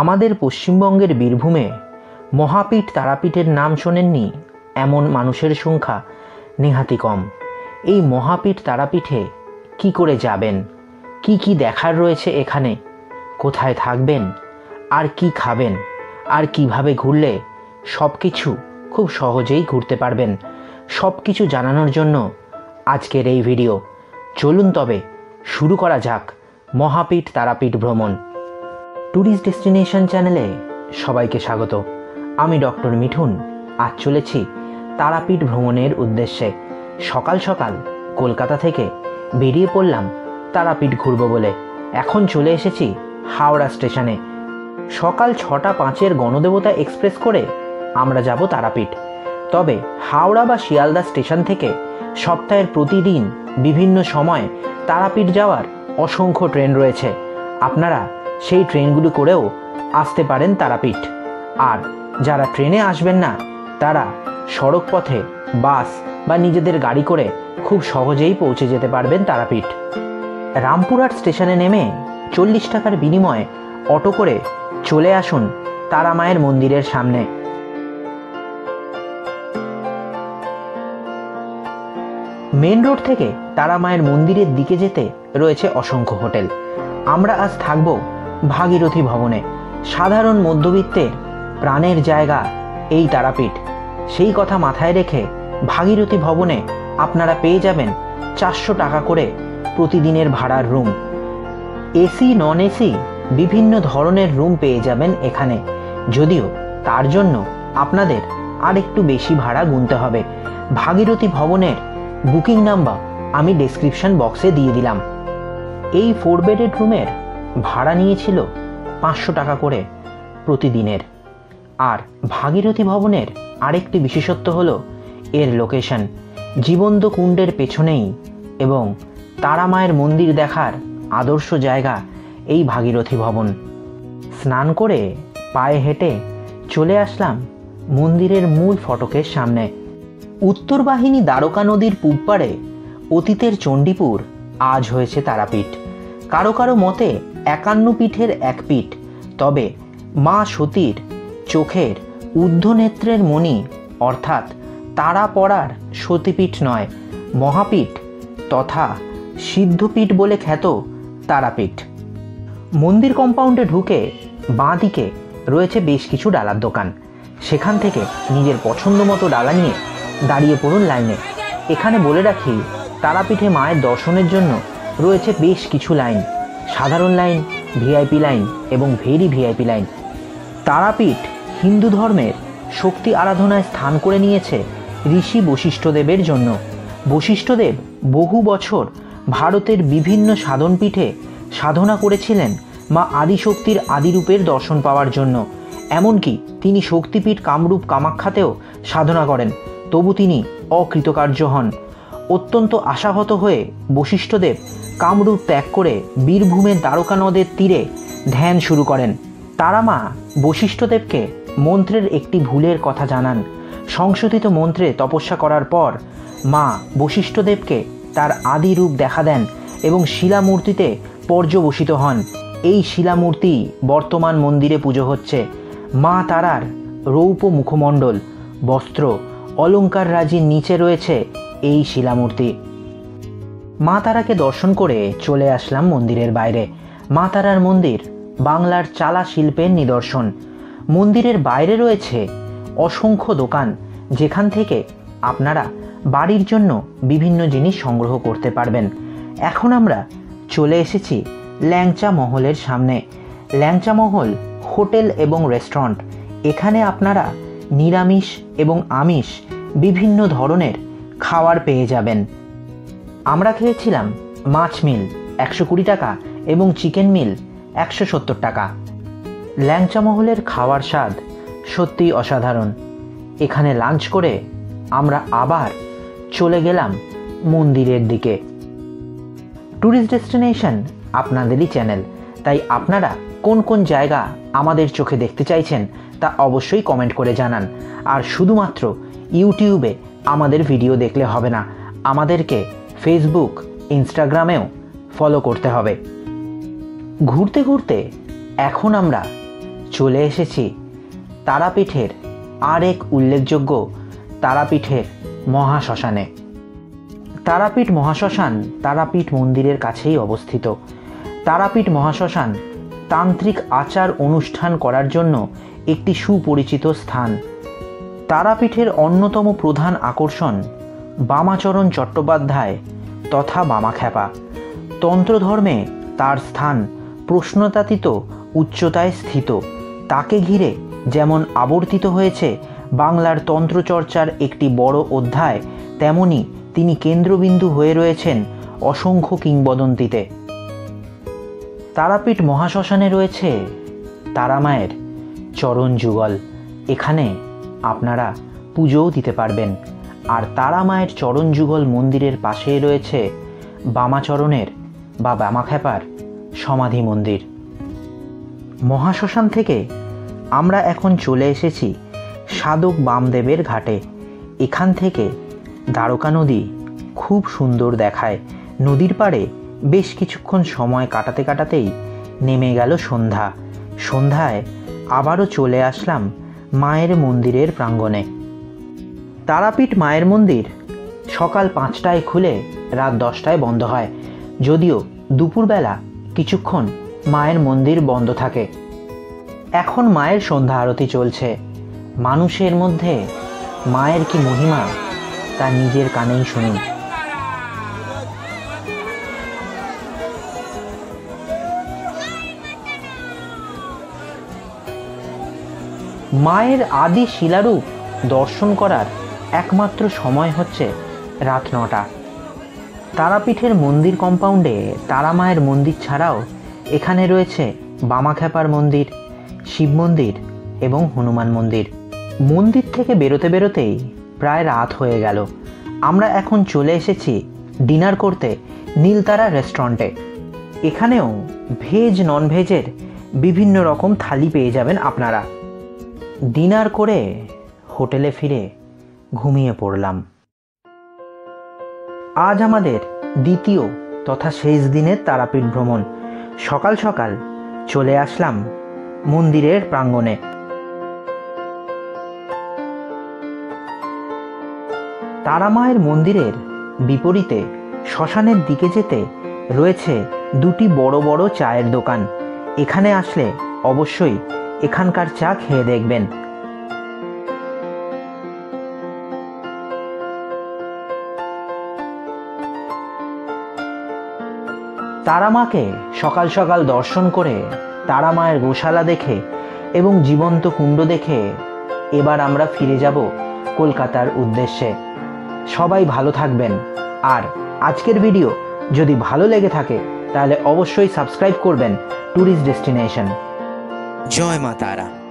আমাদের পশ্চিমবঙ্গের বীরভূমে মহাপীঠ তারাপীঠের নাম শোনেননি, এমন মানুষের সংখ্যা নেহাতি কম। এই মহাপীঠ তারাপীঠে কি করে যাবেন? কি কি দেখার রয়েছে এখানে? কোথায় থাকবেন? আর কি খাবেন? আর কীভাবে ঘুরলে? সব কিছু খুব সহজেই ঘুরতে পারবেন। সব কিছু জানানোর জন্য আজকের এই ভিডিও। চলুন তবে শুরু করা যাক মহাপীঠ তারাপীঠ ভ্রমণ। ট্যুরিস্ট ডেস্টিনেশন চ্যানেলে সবাইকে স্বাগত। আমি ডক্টর মিঠুন। আজ চলেছি তারাপীঠ ভ্রমণের উদ্দেশ্যে। সকাল সকাল কলকাতা থেকে বেরিয়ে পড়লাম তারাপীঠ ঘুরব বলে। এখন চলে এসেছি হাওড়া স্টেশনে। সকাল ছটা পাঁচের গণদেবতা এক্সপ্রেস করে আমরা যাব তারাপীঠ। তবে হাওড়া বা শিয়ালদা স্টেশন থেকে সপ্তাহের প্রতিদিন বিভিন্ন সময় তারাপীঠ যাওয়ার অসংখ্য ট্রেন রয়েছে। আপনারা সেই ট্রেনগুলি করেও আসতে পারেন তারাপীঠ। আর যারা ট্রেনে আসবেন না, তারা সড়ক পথে বাস বা নিজেদের গাড়ি করে খুব সহজেই পৌঁছে যেতে পারবেন তারাপীঠ। রামপুরহাট স্টেশনে নেমে চল্লিশ টাকার বিনিময়ে অটো করে চলে আসুন তারা মায়ের মন্দিরের সামনে। মেন রোড থেকে তারা মায়ের মন্দিরের দিকে যেতে রয়েছে অসংখ্য হোটেল। আমরা আজ থাকব ভাগীরথী ভবনে। সাধারণ মধ্যবিত্তের প্রাণের জায়গা এই তারাপীঠ। সেই কথা মাথায় রেখে ভাগীরথী ভবনে আপনারা পেয়ে যাবেন চারশো টাকা করে প্রতিদিনের ভাড়ার রুম। এসি, নন এসি বিভিন্ন ধরনের রুম পেয়ে যাবেন এখানে। যদিও তার জন্য আপনাদের আর একটু বেশি ভাড়া গুনতে হবে। ভাগীরথী ভবনের বুকিং নাম্বার আমি ডেসক্রিপশন বক্সে দিয়ে দিলাম। এই ফোর বেডেড রুমের ভাড়া নিয়েছিল পাঁচশো টাকা করে প্রতিদিনের। আর ভাগীরথী ভবনের আরেকটি বিশেষত্ব হলো, এর লোকেশন জীবন্ত কুণ্ডের পেছনেই এবং তারা মায়ের মন্দির দেখার আদর্শ জায়গা এই ভাগীরথী ভবন। স্নান করে পায়ে হেঁটে চলে আসলাম মন্দিরের মূল ফটকের সামনে। উত্তর বাহিনী দ্বারকা নদীর পূবপাড়ে অতীতের চণ্ডীপুর আজ হয়েছে তারাপীঠ। কারও কারও মতে একান্ন পীঠের এক পীঠ। তবে মা সতীর চোখের ঊর্ধ্বনেত্রের মণি, অর্থাৎ তারা পড়ার সতীপীঠ নয়, মহাপীঠ তথা সিদ্ধপীঠ বলে খ্যাত তারাপীঠ। মন্দির কম্পাউন্ডে ঢুকে বাঁ দিকে রয়েছে বেশ কিছু ডালার দোকান। সেখান থেকে নিজের পছন্দ মতো ডালা নিয়ে দাঁড়িয়ে পড়ুন লাইনে। এখানে বলে রাখি, তারাপীঠে মায়ের দর্শনের জন্য রয়েছে বেশ কিছু লাইন। সাধারণ লাইন ভিআইপি লাইন এবং very VIP line. Tarapith Hindu ধর্মের শক্তি আরাধনায় স্থান করে নিয়েছে ঋষি বশিষ্ঠদেবের জন্য। বশিষ্ঠদেব বহু বছর ভারতের বিভিন্ন সাধনপীঠে সাধনা করেছিলেন মা আদিশক্তির আদিরূপের দর্শন পাওয়ার জন্য। এমনকি তিনি শক্তিপীঠ কামরূপ কামাখ্যাতেও সাধনা করেন, তবু তিনি অকৃতকার্য হন। অত্যন্ত আশাহত হয়ে বশিষ্ঠদেব কামরূপ ত্যাগ করে বীরভূমের দ্বারকা নদের তীরে ধ্যান শুরু করেন। তারা মা বশিষ্ঠদেবকে মন্ত্রের একটি ভুলের কথা জানান। সংশোধিত মন্ত্রে তপস্যা করার পর মা বশিষ্ঠদেবকে তার আদি রূপ দেখা দেন এবং শিলামূর্তিতে পর্যবসিত হন। এই শিলামূর্তি বর্তমান মন্দিরে পুজো হচ্ছে। মা তারার রৌপ মুখমণ্ডল, বস্ত্র, অলঙ্কার রাজির নিচে রয়েছে এই শিলামূর্তি। মা তারাকে দর্শন করে চলে আসলাম মন্দিরের বাইরে। মা তারার মন্দির, বাংলার চালা শিল্পের নিদর্শন। মন্দিরের বাইরে রয়েছে অসংখ্য দোকান, যেখান থেকে আপনারা বাড়ির জন্য বিভিন্ন জিনিস সংগ্রহ করতে পারবেন। এখন আমরা চলে এসেছি ল্যাংচা মহলের সামনে। ল্যাংচা মহল হোটেল এবং রেস্টুরেন্ট। এখানে আপনারা নিরামিষ এবং আমিষ বিভিন্ন ধরনের খাবার পেয়ে যাবেন। আমরা খেয়েছিলাম মাছ মিল একশো কুড়ি টাকা এবং চিকেন মিল একশো সত্তর টাকা। ল্যাংচা মহলের খাওয়ার স্বাদ সত্যিই অসাধারণ। এখানে লাঞ্চ করে আমরা আবার চলে গেলাম মন্দিরের দিকে। ট্যুরিস্ট ডেস্টিনেশন আপনাদেরই চ্যানেল, তাই আপনারা কোন কোন জায়গা আমাদের চোখে দেখতে চাইছেন তা অবশ্যই কমেন্ট করে জানান। আর শুধুমাত্র ইউটিউবে আমাদের ভিডিও দেখলে হবে না। আমাদেরকে ফেসবুক ইনস্টাগ্রামেও ফলো করতে হবে। ঘুরতে ঘুরতে এখন আমরা চলে এসেছি তারাপীঠের আর এক উল্লেখযোগ্য তারাপীঠের মহাশ্মশানে। তারাপীঠ মহাশ্মশান তারাপীঠ মন্দিরের কাছেই অবস্থিত। তারাপীঠ মহাশ্মশান তান্ত্রিক আচার অনুষ্ঠান করার জন্য একটি সুপরিচিত স্থান। তারাপীঠের অন্যতম প্রধান আকর্ষণ বামাচরণ চট্টোপাধ্যায় তথা বামাখ্যাপা। তন্ত্রধর্মে তার স্থান প্রশ্নতাতীত উচ্চতায় স্থিত। তাকে ঘিরে যেমন আবর্তিত হয়েছে বাংলার তন্ত্রচর্চার একটি বড় অধ্যায়, তেমনি তিনি কেন্দ্রবিন্দু হয়ে রয়েছেন অসংখ্য কিংবদন্তিতে। তারাপীঠ মহাশ্মশানে রয়েছে তারামায়ের চরণ যুগল। এখানে আপনারা পুজোও দিতে পারবেন। আর তারা মায়ের চরণ যুগল মন্দিরের পাশেই রয়েছে বামাচরণের বা বামাখ্যাপার সমাধি মন্দির। মহাশ্মশান থেকে আমরা এখন চলে এসেছি সাধক বামদেবের ঘাটে। এখান থেকে দ্বারকা নদী খুব সুন্দর দেখায়। নদীর পাড়ে বেশ কিছুক্ষণ সময় কাটাতে কাটাতেই নেমে গেল সন্ধ্যা। সন্ধ্যায় আবারও চলে আসলাম মায়ের মন্দিরের প্রাঙ্গণে। তারাপীঠ মায়ের মন্দির সকাল পাঁচটায় খুলে রাত দশটায় বন্ধ হয়। যদিও দুপুরবেলা কিছুক্ষণ মায়ের মন্দির বন্ধ থাকে। এখন মায়ের সন্ধ্যা আরতি চলছে। মানুষের মধ্যে মায়ের কি মহিমা, তা নিজের কানেই শুনুন মায়ের আদি শিলারূপ দর্শন করার একমাত্র সময় হচ্ছে রাত নটা। তারাপীঠের মন্দির কম্পাউন্ডে তারা মায়ের মন্দির ছাড়াও এখানে রয়েছে বামাখ্যাপার মন্দির, শিব মন্দির এবং হনুমান মন্দির। মন্দির থেকে বেরোতে বেরোতেই প্রায় রাত হয়ে গেল। আমরা এখন চলে এসেছি ডিনার করতে নীলতারা রেস্টুরেন্টে। এখানেও ভেজ নন ভেজের বিভিন্ন রকম থালি পেয়ে যাবেন আপনারা। ডিনার করে হোটেলে ফিরে ঘুমিয়ে পড়লাম। আজ আমাদের দ্বিতীয় তথা শেষ দিনের তারাপীঠ ভ্রমণ। সকাল সকাল চলে আসলাম মন্দিরের প্রাঙ্গণে। তারামায়ের মন্দিরের বিপরীতে শ্মশানের দিকে যেতে রয়েছে দুটি বড় বড় চায়ের দোকান। এখানে আসলে অবশ্যই এখানকার চা খেয়ে দেখবেন। তারামাকে সকাল সকাল দর্শন করে তারামায়ের গোশালা দেখে এবং জীবন্ত কুণ্ড দেখে এবার আমরা ফিরে যাব কলকাতার উদ্দেশ্যে। সবাই ভালো থাকবেন। আর আজকের ভিডিও যদি ভালো লেগে থাকে, তাহলে অবশ্যই সাবস্ক্রাইব করবেন ট্যুরিস্ট ডেস্টিনেশন। জয় মা তারা